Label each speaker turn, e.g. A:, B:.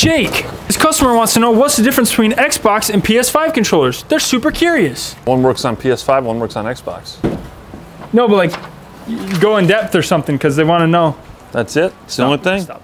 A: Jake, this customer wants to know what's the difference between Xbox and PS5 controllers. They're super curious.
B: One works on PS5, one works on Xbox.
A: No, but like, go in depth or something because they want to know.
B: That's it? It's the only thing?
A: Stop.